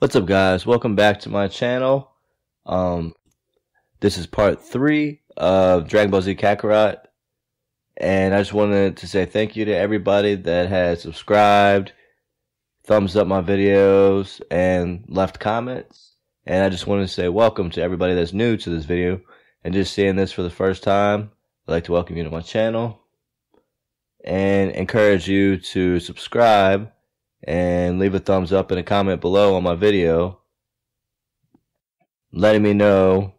What's up guys? Welcome back to my channel. Um, this is part 3 of Dragon Ball Z Kakarot. And I just wanted to say thank you to everybody that has subscribed, thumbs up my videos, and left comments. And I just wanted to say welcome to everybody that's new to this video and just seeing this for the first time. I'd like to welcome you to my channel and encourage you to subscribe and leave a thumbs up and a comment below on my video letting me know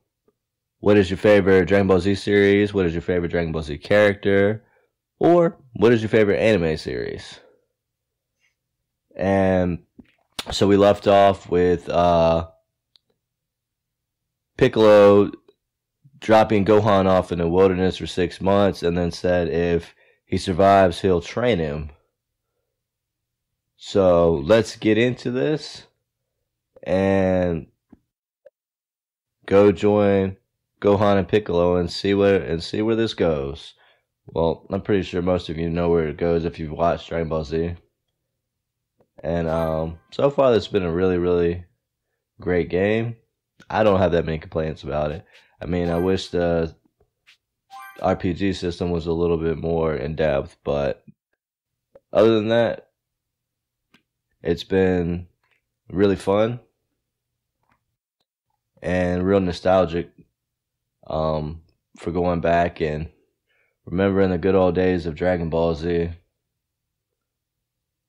what is your favorite Dragon Ball Z series, what is your favorite Dragon Ball Z character, or what is your favorite anime series. And so we left off with uh, Piccolo dropping Gohan off in the wilderness for six months and then said if he survives, he'll train him. So let's get into this and go join Gohan and Piccolo and see where and see where this goes. Well, I'm pretty sure most of you know where it goes if you've watched Dragon Ball Z. And um, so far, it's been a really, really great game. I don't have that many complaints about it. I mean, I wish the RPG system was a little bit more in depth, but other than that, it's been really fun and real nostalgic um, for going back and remembering the good old days of Dragon Ball Z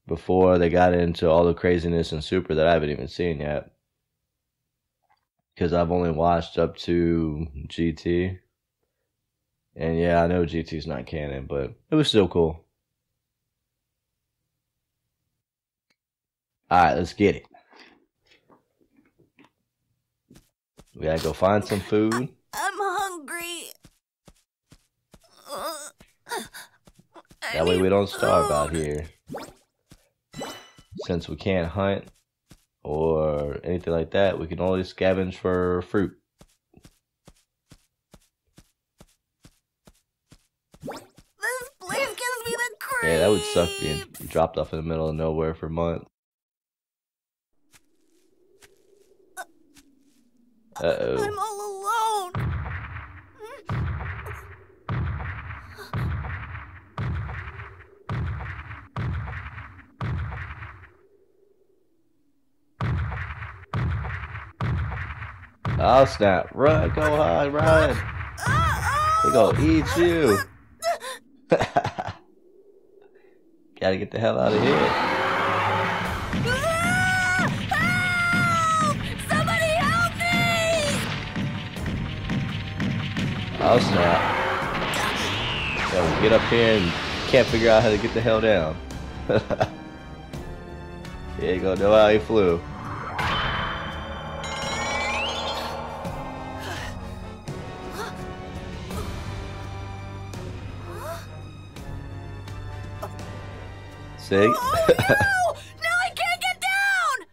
before they got into all the craziness and Super that I haven't even seen yet. Because I've only watched up to GT. And yeah, I know GT's not canon, but it was still cool. All right, let's get it. We gotta go find some food. I'm hungry. That way we don't starve out here. Since we can't hunt or anything like that, we can only scavenge for fruit. This place gives me the creeps. Yeah, that would suck being dropped off in the middle of nowhere for months. Uh oh. I'm all alone. Oh snap! Run, go hide, run! They gonna eat you. Gotta get the hell out of here. Oh snap! So we get up here and can't figure out how to get the hell down. There you go, know how he flew. See? Oh no! No, I can't get down!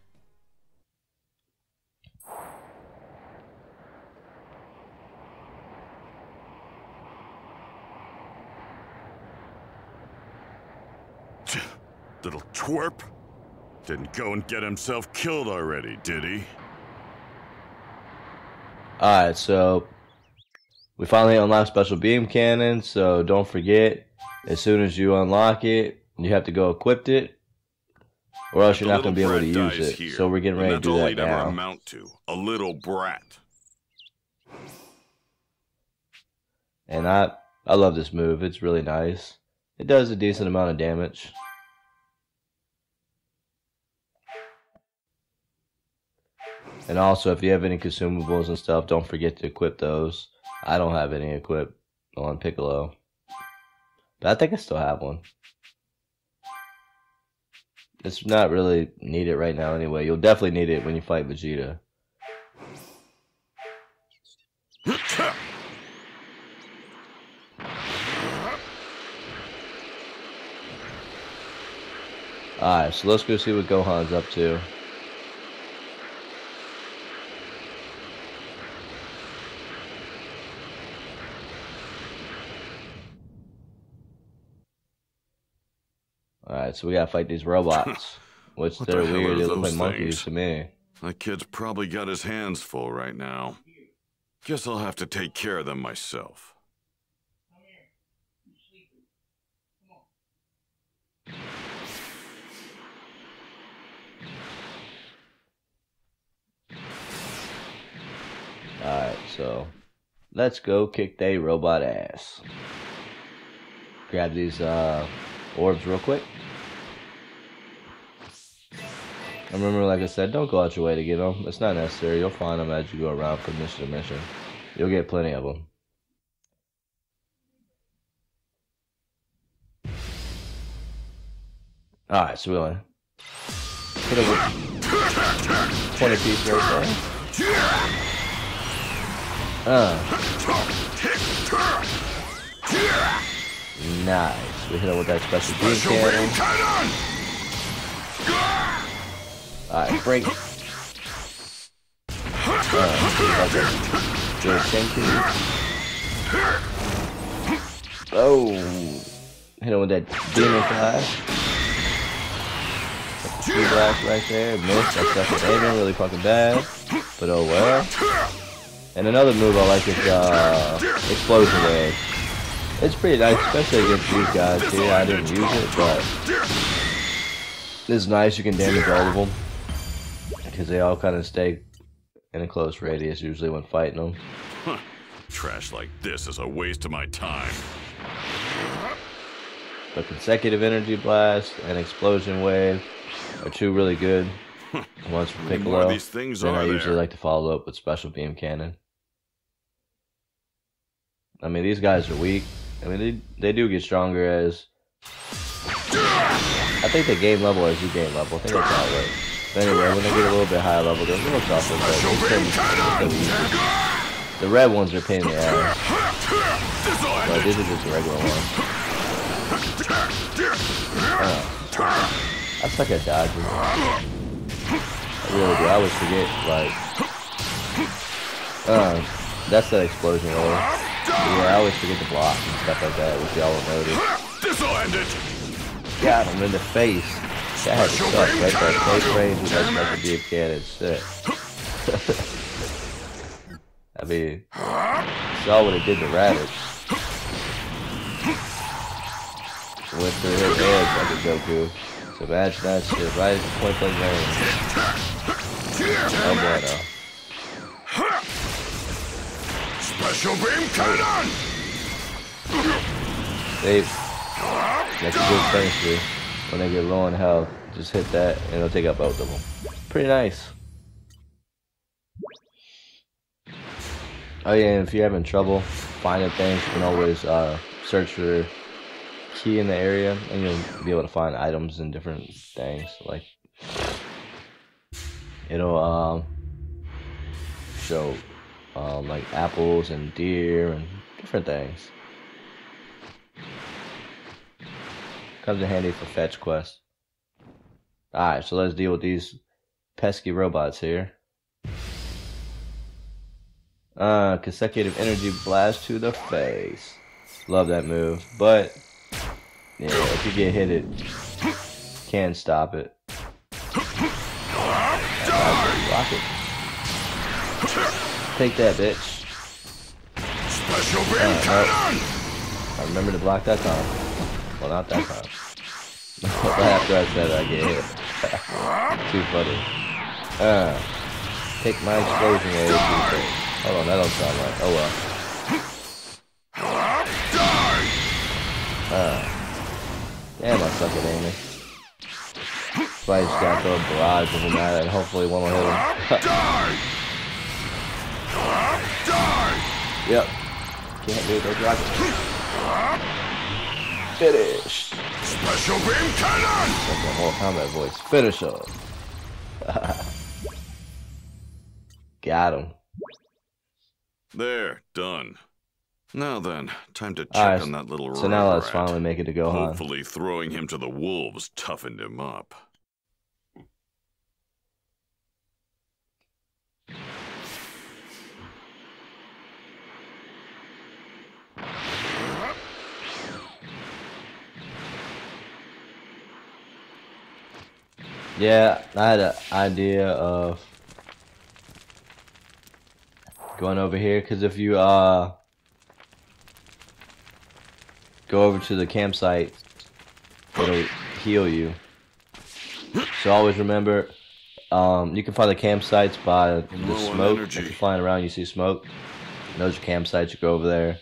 Didn't go and get himself killed already, did he? Alright, so we finally unlocked Special Beam Cannon, so don't forget, as soon as you unlock it, you have to go equip it, or else you're The not going to be able to use it. here, So we're getting ready to do that he'd ever now. amount to. A little brat. And I, I love this move, it's really nice. It does a decent amount of damage. And also, if you have any consumables and stuff, don't forget to equip those. I don't have any equipped on Piccolo. But I think I still have one. It's not really needed right now anyway. You'll definitely need it when you fight Vegeta. Alright, so let's go see what Gohan's up to. Alright, so we gotta fight these robots. Which What they're the weird, they look like those monkeys to me. That kid's probably got his hands full right now. Guess I'll have to take care of them myself. Alright, so let's go kick they robot ass. Grab these uh, orbs real quick. And remember, like I said, don't go out your way to get them. It's not necessary. You'll find them as you go around from mission to mission. You'll get plenty of them. Alright, so we only put over 20 pieces right there. Uh. Nice. We hit him with that special beam cannon. Alright, break. Uh, good Senku. Oh. Hit him with that demon flash. Two blast right there. Missed. Aiming really fucking bad. But oh well. And another move I like is uh, Explosion Wave. It's pretty nice, especially against these guys here. I didn't use it, but it's nice. You can damage all of them because they all kind of stay in a close radius usually when fighting them. Huh. Trash like this is a waste of my time. But consecutive energy blast and explosion wave are two really good ones for Piccolo. these things Then are I usually there? like to follow up with special beam cannon. I mean, these guys are weak. I mean, they they do get stronger as. I think they game level as you game level. I think that's how it works. But anyway, when they get a little bit higher level, they're a little tougher. But it's still, it's still. The red ones are a pain in the ass. But these are just the regular ones. Oh. I suck at dodging. I really do. I always forget, like. Uh, that's that explosion roll. Yeah, I always forget to block and stuff like that, which y'all will notice. This'll end it. Got him in the face. That had to suck right there. Close range with that special deep cannon. Shit. I mean, saw what it did to Raditz. Went through his head like a Goku. So imagine that shit right at the point blank range. Oh boy, no. Special beam cannon. They, that's a good thing to when they get low on health. Just hit that and it'll take out both of them. Pretty nice. Oh yeah, and if you're having trouble finding things, you can always uh, search for ki in the area and you'll be able to find items and different things. Like it'll um, show um, like apples and deer and different things. Comes in handy for fetch quests. Alright, so let's deal with these pesky robots here. Uh, consecutive energy blast to the face. Love that move. But, yeah, if you get hit, it can stop it. Rocket. Take that, bitch. Special beam Uh, cannon. I remember to block that time. Well, not that time. After I said I get hit. Too funny. Uh, take my explosion wave. Hold on, that don't sound right. Oh well. Uh, damn, I suck at aiming. So I just gotta throw a barrage of them at it, and hopefully one will hit him. yep. Can't do it, those rockets. Finish. Special beam cannon. That's my whole combat voice. Finish up. Got him. There, done. Now then, time to check Alright, on that little So now let's rat. finally make it to Gohan. Hopefully, throwing him to the wolves toughened him up. Yeah, I had an idea of going over here because if you uh go over to the campsite, it'll heal you. So always remember, um, you can find the campsites by the smoke. If you're flying around, you see smoke. Those are campsites. You go over there,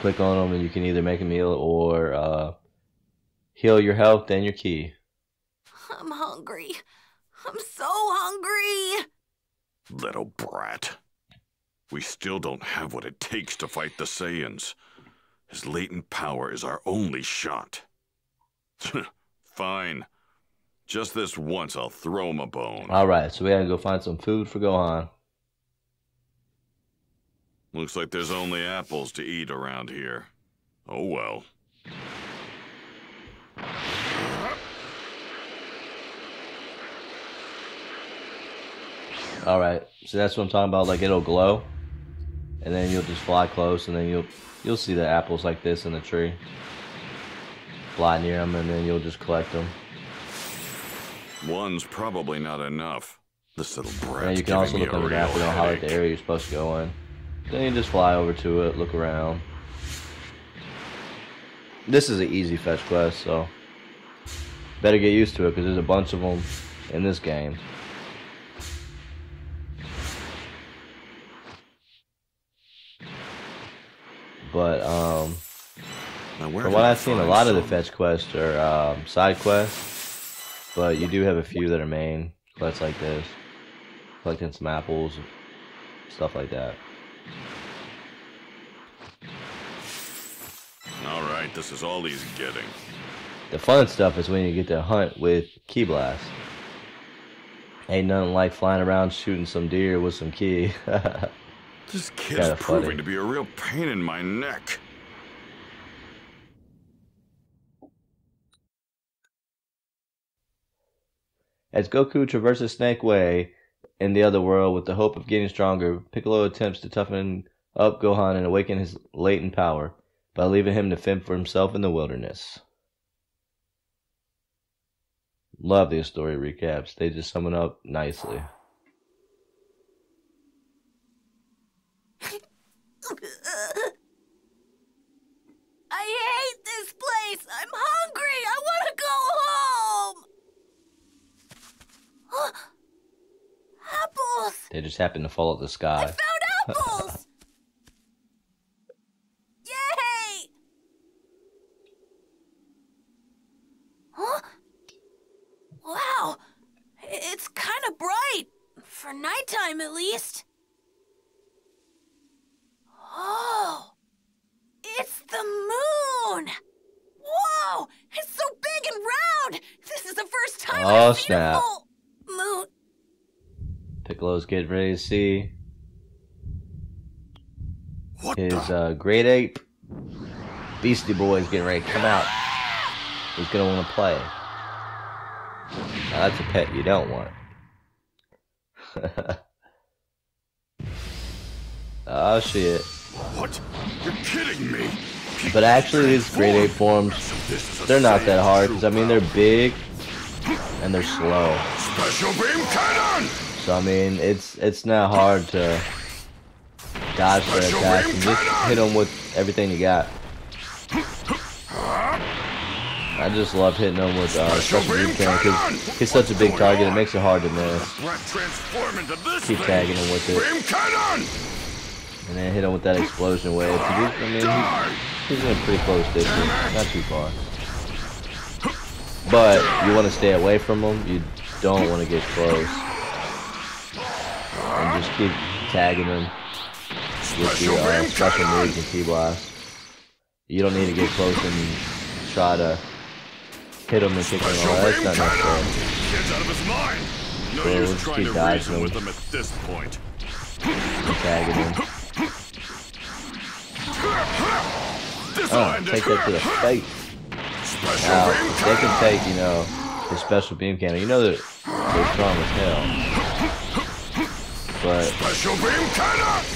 click on them, and you can either make a meal or uh, heal your health and your ki. I'm hungry. I'm so hungry. Little brat. We still don't have what it takes to fight the Saiyans. His latent power is our only shot. Fine. Just this once, I'll throw him a bone. All right, so we gotta go find some food for Gohan. Looks like there's only apples to eat around here. Oh well. All right, so that's what I'm talking about. Like it'll glow, and then you'll just fly close, and then you'll you'll see the apples like this in the tree. Fly near them, and then you'll just collect them. One's probably not enough. This little And brat's then you can also look on the map and it'll highlight the area you're supposed to go in. Then you just fly over to it, look around. This is an easy fetch quest, so better get used to it because there's a bunch of them in this game. But um, from what I I've seen, a lot of the fetch quests are um, side quests, but you do have a few that are main quests like this, collecting some apples, stuff like that. All right, this is all he's getting. The fun stuff is when you get to hunt with Ki Blast. Ain't nothing like flying around shooting some deer with some ki. This kid's proving to be a real pain in my neck. As Goku traverses Snake Way in the other world with the hope of getting stronger, Piccolo attempts to toughen up Gohan and awaken his latent power by leaving him to fend for himself in the wilderness. Love these story recaps. They just sum it up nicely. I hate this place. I'm hungry. I want to go home. Apples. They just happened to fall out the sky. I found apples. Yay! Huh? Wow. It's kind of bright. For nighttime, at least. Oh. It's the moon. Whoa! It's so big and round. This is the first time Oh, I've seen snap. a full moon. Getting ready to see What his uh, great ape Beastie Boy's getting ready to come out. He's gonna want to play. Now, that's a pet you don't want. oh shit! What? You're kidding me. But actually, these great ape forms, So this is a they're not that hard because I mean they're big and they're slow. Special beam cannon! So I mean it's it's not hard to dodge Special attacks and just hit them with everything you got. I just love hitting them with uh, Special beam cannon because he's such a big target. It makes it hard to miss. Brat transform into this Keep tagging him with it. And then hit him with that explosion wave. I mean, he's in a pretty close distance, not too far. But you want to stay away from him. You don't want to get close. And just keep tagging them with your uh, special moves and ki blast. You don't need to get close and try to hit him and kick. Special All that's not necessary. Kid's out of his mind. No So use trying keep to dodging reason him. with him at this point. Tagging him. Oh, take that to the face. Special Now, they can take, you know, the special beam cannon. You know that they're strong as hell but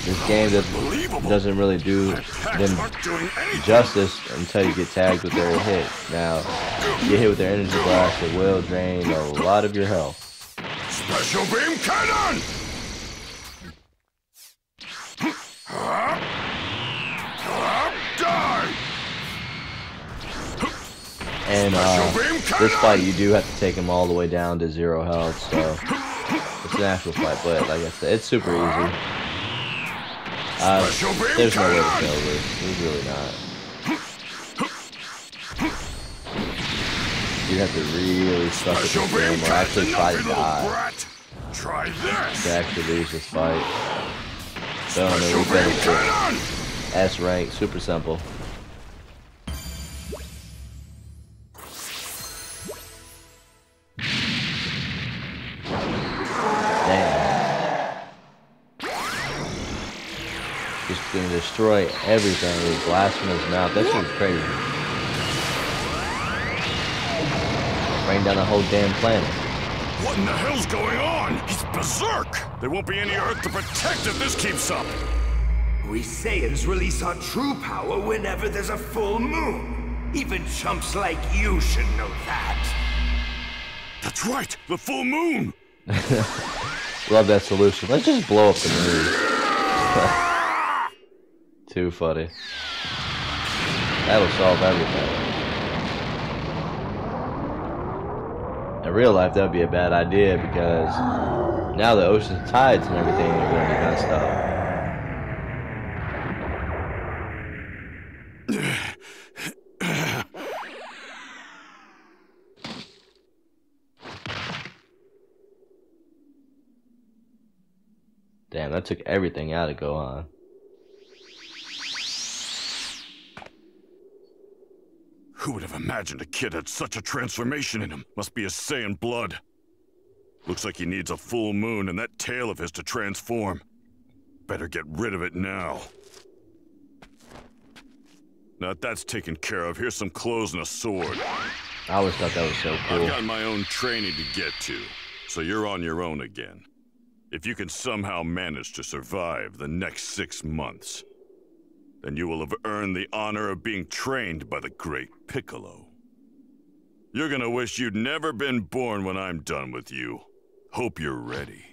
this game doesn't, doesn't really do them justice until you get tagged with their hit. Now, you hit with their energy blast, it will drain a lot of your health. Special beam cannon! And uh, this fight, you do have to take him all the way down to zero health, so it's an actual fight. But like I said, it's super easy. Uh, there's no way to kill this. There's really not. You have to really suck at this game or actually try to die. Try this. To actually lose this fight. So we. S rank, super simple. Destroy everything with blasting his mouth. That shit's crazy. Rain down the whole damn planet. What in the hell's going on? He's berserk! There won't be any Earth to protect if this keeps up! We Saiyans release our true power whenever there's a full moon. Even chumps like you should know that. That's right, the full moon! Love that solution. Let's just blow up the moon. Too funny. That'll solve everything. In real life, that would be a bad idea because now the ocean tides and everything are going to be messed up. Damn, that took everything out of Gohan. Who would have imagined a kid had such a transformation in him? Must be a Saiyan blood. Looks like he needs a full moon and that tail of his to transform. Better get rid of it now. Now that that's taken care of, here's some clothes and a sword. I always thought that was so cool. I've got my own training to get to, so you're on your own again. If you can somehow manage to survive the next six months, then you will have earned the honor of being trained by the great Piccolo. You're gonna wish you'd never been born when I'm done with you. Hope you're ready.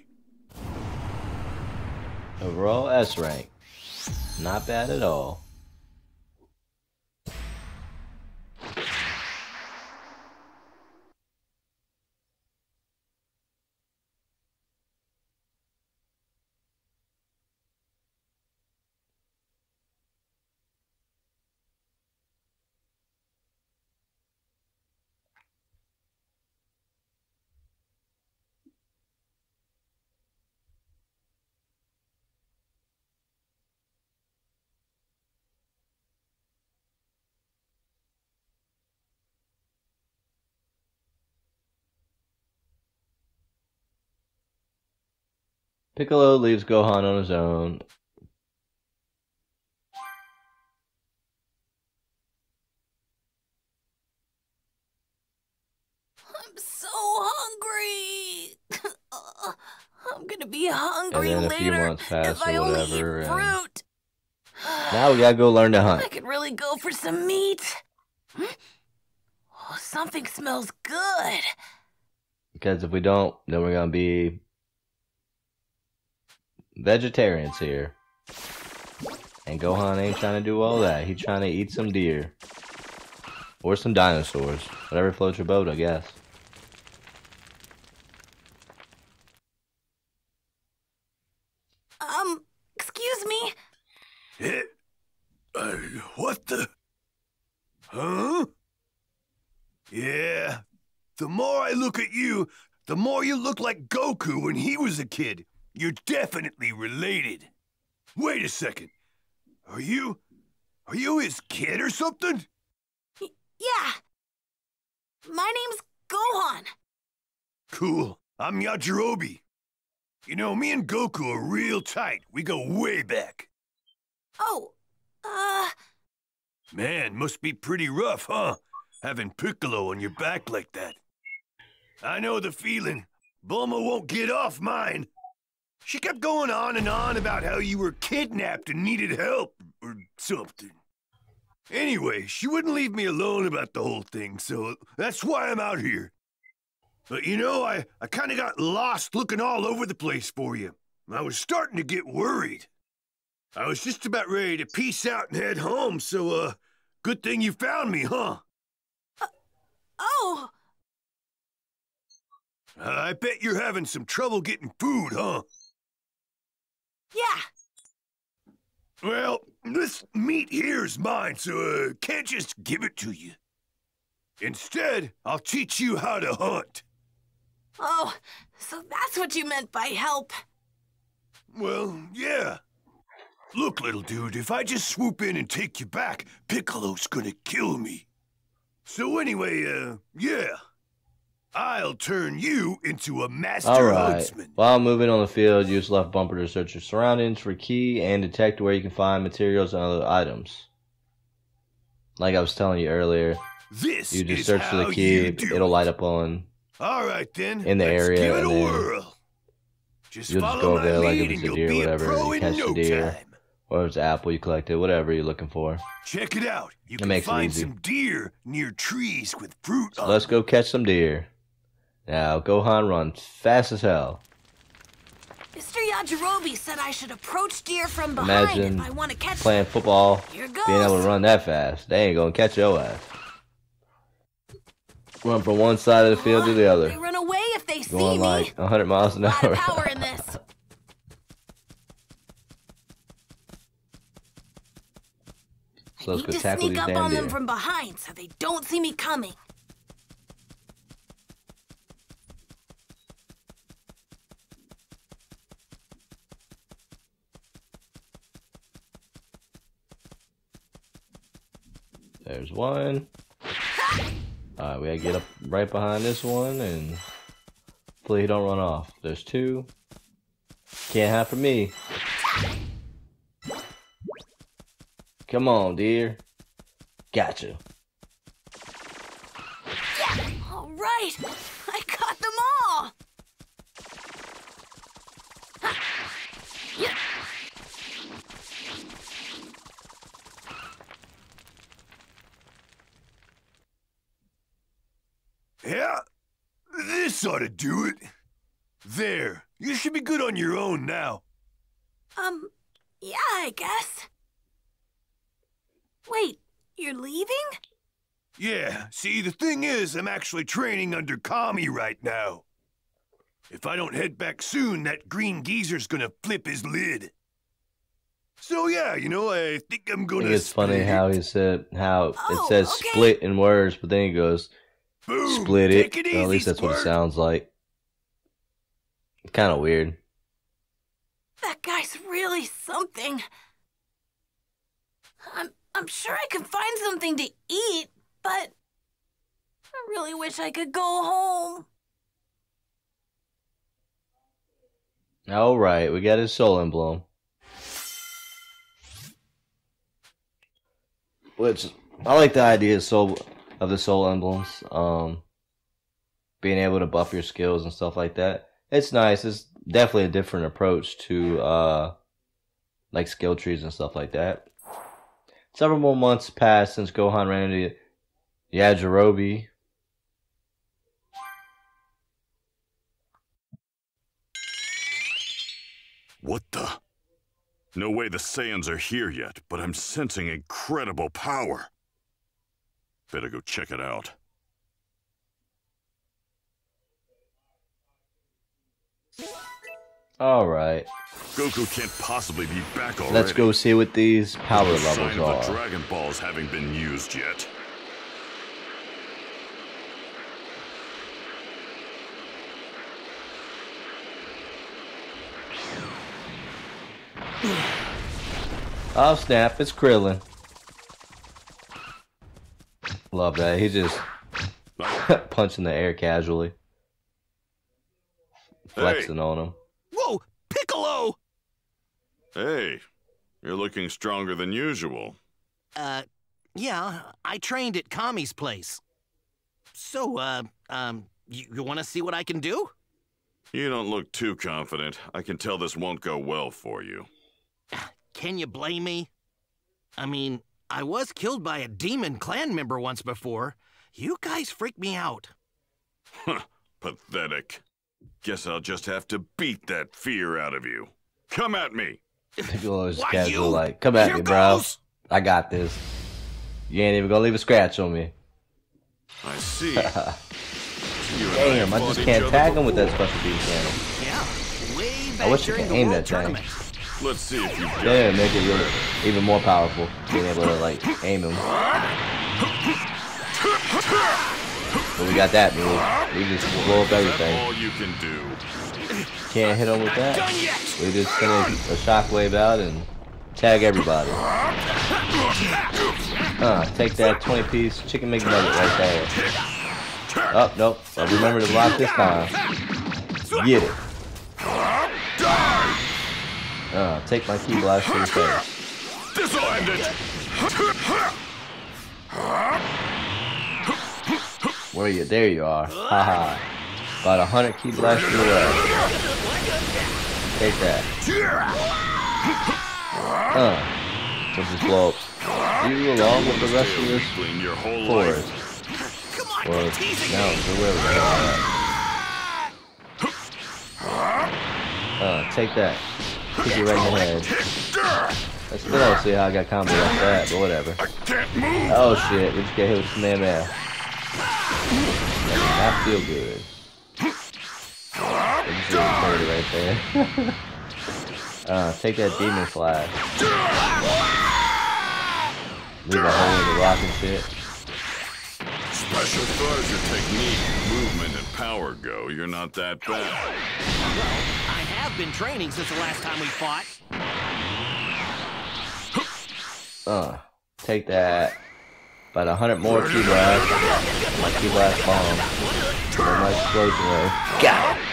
Overall S rank. Not bad at all. Piccolo leaves Gohan on his own. I'm so hungry. I'm gonna be hungry And then a few later if I only eat fruit. Now we gotta go learn to hunt. I could really go for some meat. Hmm? Oh, something smells good. Because if we don't, then we're gonna be vegetarians here. And Gohan ain't trying to do all that. He's trying to eat some deer. Or some dinosaurs. Whatever floats your boat, I guess. Um, excuse me. Eh? Uh, what the? Huh? Yeah. The more I look at you, the more you look like Goku when he was a kid. You're definitely related. Wait a second. Are you. Are you his kid or something? Yeah. My name's Gohan. Cool. I'm Yajirobe. You know, me and Goku are real tight. We go way back. Oh, uh, Man, must be pretty rough, huh? Having Piccolo on your back like that. I know the feeling. Bulma won't get off mine. She kept going on and on about how you were kidnapped and needed help, or something. Anyway, she wouldn't leave me alone about the whole thing, so that's why I'm out here. But you know, I, I kinda got lost looking all over the place for you. I was starting to get worried. I was just about ready to peace out and head home, so, uh, good thing you found me, huh? Oh, I bet you're having some trouble getting food, huh? Yeah. Well, this meat here's mine, so uh, can't just give it to you. Instead, I'll teach you how to hunt. Oh, so that's what you meant by help. Well, yeah. Look, little dude, if I just swoop in and take you back, Piccolo's gonna kill me. So anyway, uh, yeah. I'll turn you into a master All right. huntsman. While moving on the field, use left bumper to search your surroundings for ki and detect where you can find materials and other items. Like I was telling you earlier, This you just search for the ki, it'll light up on. All right then. in the let's area, Give it and a then whirl. Just you'll just follow go my there like if it's a deer, whatever, you catch the no deer. time. Or if it's apple you collected, whatever you're looking for. Check it out. You It can makes it find easy. some deer near trees with fruit So let's go catch some deer. Now, Gohan runs fast as hell. Mr. Yajirobe said I should approach deer from behind Imagine if I want to catch Playing football, being able to run that fast. They ain't gonna catch your ass. Run from one side of the field to the They other. run away if they see Going me. like 100 miles an A lot of hour. power in this. So let's Need to sneak up on them from behind so they don't see me coming. There's one. Alright, we gotta get up right behind this one and hopefully he don't run off. There's two. Can't hide from me. Come on, dear. Gotcha. All right, I got them all. Ha! Yeah. Yeah, this ought to do it. There, you should be good on your own now. Um, yeah, I guess. Wait, you're leaving? Yeah, see, the thing is, I'm actually training under Kami right now. If I don't head back soon, that green geezer's gonna flip his lid. So yeah, you know, I think I'm gonna. think it's funny how he said how it Oh, says okay. split in words, but then he goes Boom, split it. It Well, at least that's what it sounds like. Kind of weird. That guy's really something. I'm I'm sure I could find something to eat, but I really wish I could go home. All right, we got his soul emblem. Which I like the idea of soul of the soul emblems. Um, being able to buff your skills and stuff like that. It's nice. It's definitely a different approach to uh, like skill trees and stuff like that. Several more months passed since Gohan ran into Yajirobe. What the? No way the Saiyans are here yet, but I'm sensing incredible power. Better go check it out. All right, Goku can't possibly be back already. let's go see what these power No levels sign of the. Dragon Balls having been used yet. Oh snap! It's Krillin. Love that. He just punching the air casually, flexing on him. Whoa, Piccolo! Hey, you're looking stronger than usual. Uh, yeah, I trained at Kami's place. So, uh, um, you, you want to see what I can do? You don't look too confident. I can tell this won't go well for you. Can you blame me? I mean, I was killed by a demon clan member once before. You guys freak me out. Pathetic. Guess I'll just have to beat that fear out of you. Come at me. Piccolo is Why, casual, you? like, "Come at Here me, bro. goes." I got this. You ain't even gonna leave a scratch on me." I see. Damn, I have just can't tag other him with that special beam cannon. Yeah, way back I wish you could aim World that thing. Tournament. Let's see if you got Yeah, make it really, even more powerful. Being able to like aim him. But we got that move. We just blow up everything. all you can do? Can't hit him with that. We just send a, a shockwave out and tag everybody. Uh, take that 20 piece chicken McNugget right there. Oh, nope. I remember to block this time. Get it. Uh, take my ki blast to the face. This'll end it! Where are you? There you are. Haha. About a hundred ki blasts to the left. Take that. Uh, we'll just blow up you along with the rest of this Clean forest. life. Come on, Or quit teasing me. wherever the hell. Uh, take that. Kick you right in the head. I still don't see how I got combo like that, but whatever. Oh shit, we just got hit with some MF. That feel good. Right there. uh, take that demon flash. Leave a hole in the rock and shit. Special as far as your technique, movement, and power go, you're not that bad. I have been training since the last time we fought. Uh, take that. About a hundred more ki blast. My ki blast bomb. And my explosion wave. Got it.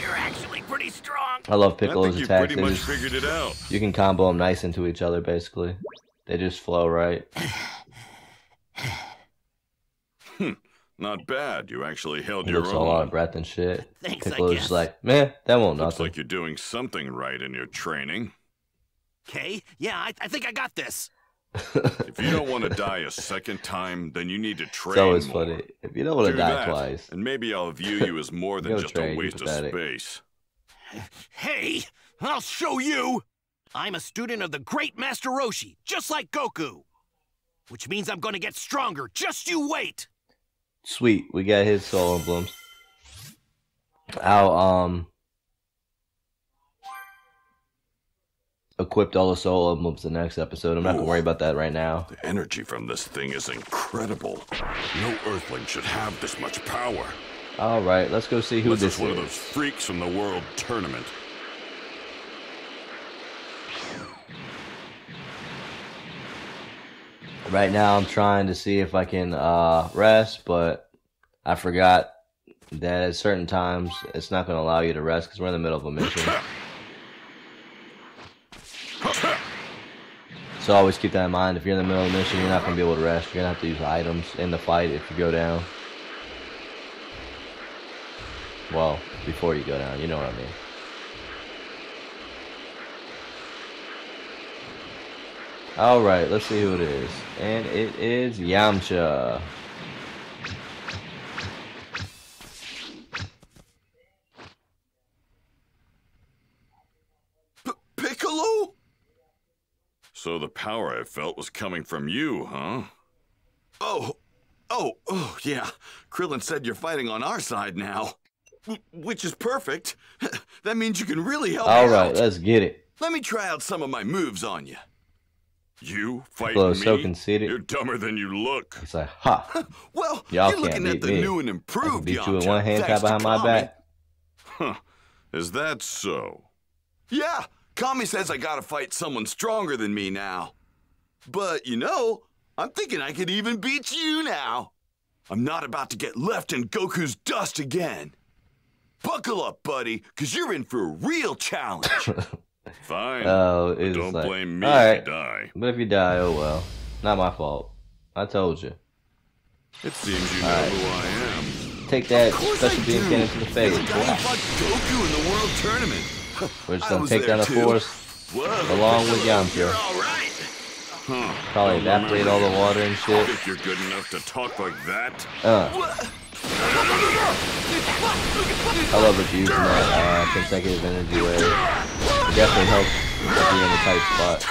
You're actually pretty strong. I love I Piccolo's think you attacks. pretty They much just- figured it out. you can combo them nice into each other, basically. They just flow right. Not bad. You actually held He your looks all out of breath and shit. Thanks, I Piccolo's guess. just like, man, that won't Looks nothing. like you're doing something right in your training. Okay, yeah, I, I think I got this. If you don't want to die a second time, then you need to train it's always more. funny. If you don't want to Do die that, twice, and maybe I'll view you as more than just train, a waste of space. Hey, I'll show you. I'm a student of the great Master Roshi, just like Goku. Which means I'm gonna get stronger. Just you wait. Sweet. We got his soul emblems. I'll um equipped all the soul emblems the next episode. I'm not gonna worry about that right now. The energy from this thing is incredible. No Earthling should have this much power. All right, let's go see who Unless this it's one of is. those freaks from the World Tournament. Right now, I'm trying to see if I can uh, rest, but I forgot that at certain times it's not going to allow you to rest because we're in the middle of a mission. So always keep that in mind. If you're in the middle of a mission, you're not going to be able to rest. You're going to have to use items in the fight if you go down. Well, before you go down, you know what I mean. Alright, let's see who it is. And it is Yamcha. P- Piccolo? So the power I felt was coming from you, huh? Oh, oh, oh, yeah. Krillin said you're fighting on our side now. W- which is perfect. that means you can really help me Alright, out. let's get it. Let me try out some of my moves on you. You fight Piccolo me? so conceited. You're dumber than you look. It's like, ha! Well, Y'all you're can't looking at the me. new and improved beat you with one hand tied behind my back. Huh. Is that so? Yeah, Kami says I gotta fight someone stronger than me now. But, you know, I'm thinking I could even beat you now. I'm not about to get left in Goku's dust again. Buckle up, buddy, because you're in for a real challenge. Fine. Oh, it's Don't like, blame me alright. if you die. But if you die, oh well. Not my fault. I told you. It seems you know Alright. who I am. Take that Of course I special beam cannon to the face. You're the guy who Wow. Goku in the World Tournament. We're just gonna take down the force. Whoa, Along with Yamcha. All right. Huh. Probably evaporate all the water and shit. Think you're good enough to talk like that? Uh. I love abusing that uh, consecutive energy wave. It definitely helps if you're in a tight spot.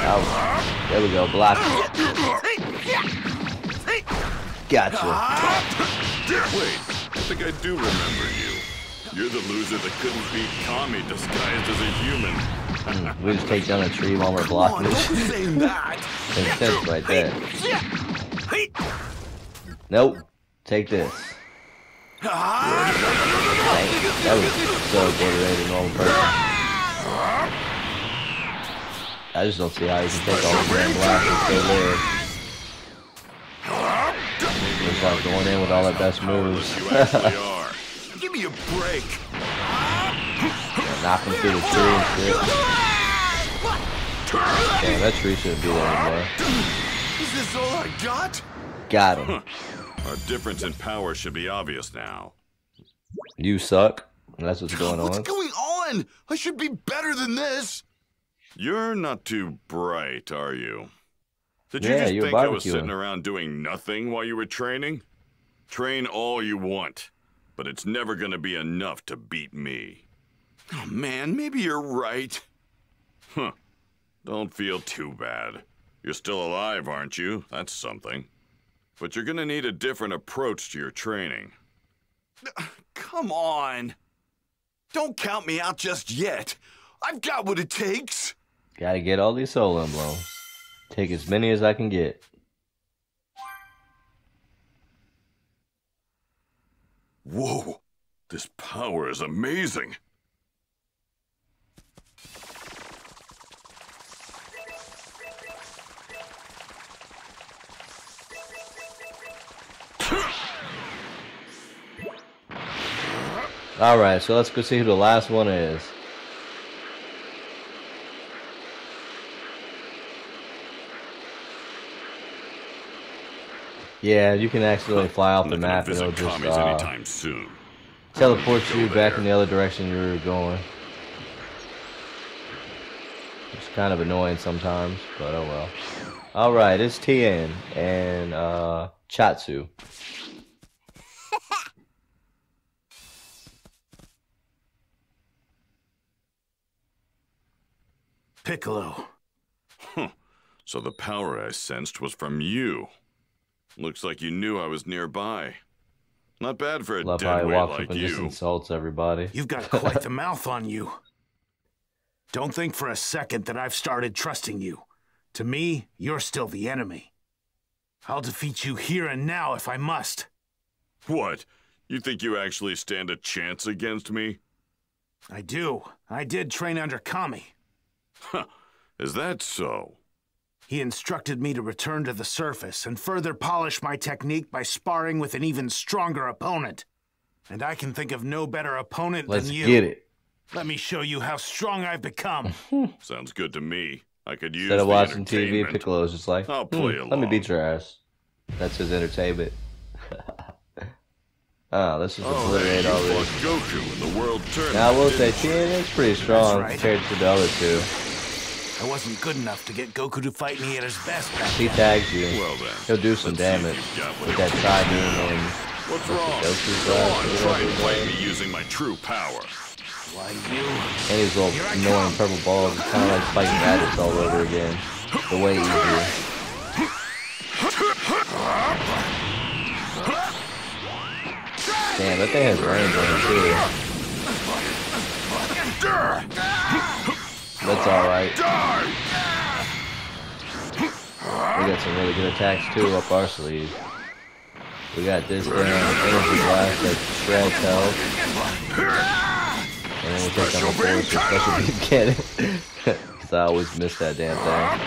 Ow. There we go, block. it. Gotcha. Wait, I think I do remember you. You're the loser that couldn't beat Kami disguised as a human. Mm, we just take down a tree while we're blocking it. that. Makes sense right there. Nope. Take this. Dang, that was so a normal person. I just don't see how you can take all the damn blast and still live. Looks like going in with all their best moves. You actually are. Give me a break. Knock him through the tree and shit. Damn, that tree shouldn't be there anymore. Is this all I got? Got him. Our difference in power should be obvious now. You suck. That's what's going What's on. going on? I should be better than this. You're not too bright, are you? Did you Yeah, just think I was sitting around doing nothing while you were training? Train all you want, but it's never gonna be enough to beat me. Oh man, maybe you're right. Huh. Don't feel too bad. You're still alive, aren't you? That's something. But you're gonna need a different approach to your training. Come on. Don't count me out just yet. I've got what it takes. Gotta get all these soul emblems. Take as many as I can get. Whoa! This power is amazing! Alright, so let's go see who the last one is. Yeah, you can accidentally fly off the map and it'll just uh, anytime soon. teleport you back there. in the other direction you were going. It's kind of annoying sometimes, but oh well. Alright, it's Tien and uh, Chiaotzu. Piccolo. So the power I sensed was from you. Looks like you knew I was nearby. Not bad for a Love how he dead weight walks like up and just insults everybody. You've got quite the mouth on you. Don't think for a second that I've started trusting you. To me, you're still the enemy. I'll defeat you here and now if I must. What? You think you actually stand a chance against me? I do. I did train under Kami. Is that so? He instructed me to return to the surface and further polish my technique by sparring with an even stronger opponent. And I can think of no better opponent Let's than you. get it. Let me show you how strong I've become. Sounds good to me. I could use Instead of the watching TV, entertainment. Piccolo's just like, I'll "Hmm, play let me beat your ass. That's his entertainment. Ah, this is Oh, hey, obliterate you already. fought Goku in the World Tournament. Now, I will say, didn't? Tien is pretty strong right. compared to the other two. I wasn't good enough to get Goku to fight me at his best He tags you. Well then, He'll do some let's damage you've got what with that takes. tri-beam and What's wrong? Goku's Go blast on, or try and his fight me using my true power. Why you? and his little Here I annoying purple balls. It's kind of like fighting rabbits all over again. The way easier. Damn, that thing has it too. That's alright. We got some really good attacks too up our sleeve. We got this damn energy blast that shreds health. And then we take down the force with special beam cannon. Cause I always miss that damn thing.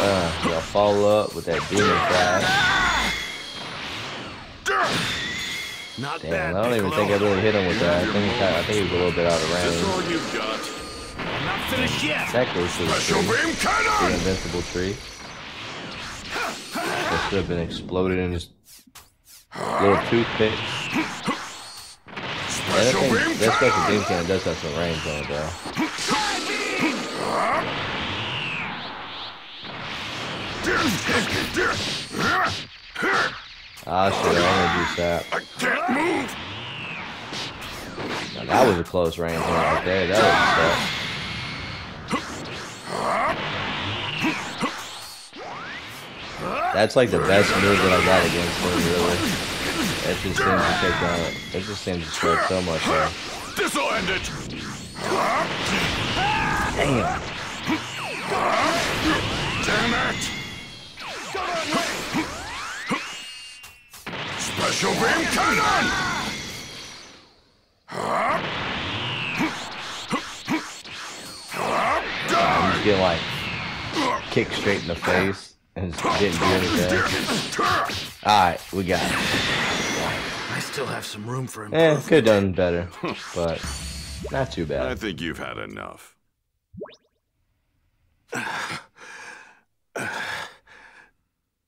Uh, yeah, follow up with that demon flash. Not Damn, bad, I don't even think I really hit him with that. I think, he kinda- I think he was a little bit out of range. all you've got? I'm not finished yet. Special The invincible tree. That should have been exploded in just little toothpicks. Yeah, that, Special thing, beam that special beam cannon! does have some range on it though. Ah shit, I energy sap. I can't move! Now, that was a close range one right there. That was tough. That's like the best move that I got against him, really. It just seems to take down. It just seems to spread so much. Though. This'll end it! Damn. Damn it! Special beam cannon! He's getting like kicked straight in the face and didn't do anything. Alright, we got it. I still have some room for Eh, could have done better, but not too bad. I think you've had enough.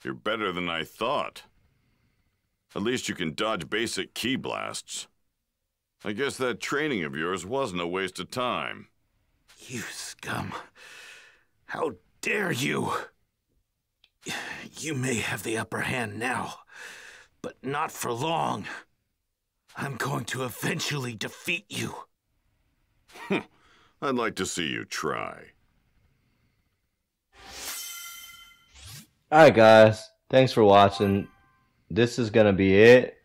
You're better than I thought. At least you can dodge basic ki blasts. I guess that training of yours wasn't a waste of time. You scum. How dare you? You may have the upper hand now, but not for long. I'm going to eventually defeat you. I'd like to see you try. Alright guys, thanks for watching. This is gonna be it.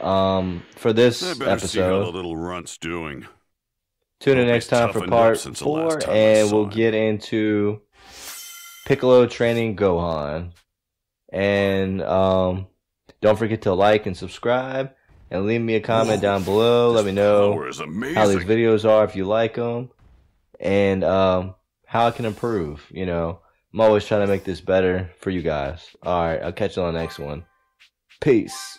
Um for this how the little runt's doing. Tune in next time for part four, last time I and we'll get into Piccolo training Gohan. And um, don't forget to like and subscribe, and leave me a comment Whoa, down below. Let me know Power is amazing. how these videos are if you like them, and um, how I can improve. You know, I'm always trying to make this better for you guys. All right, I'll catch you on the next one. Peace.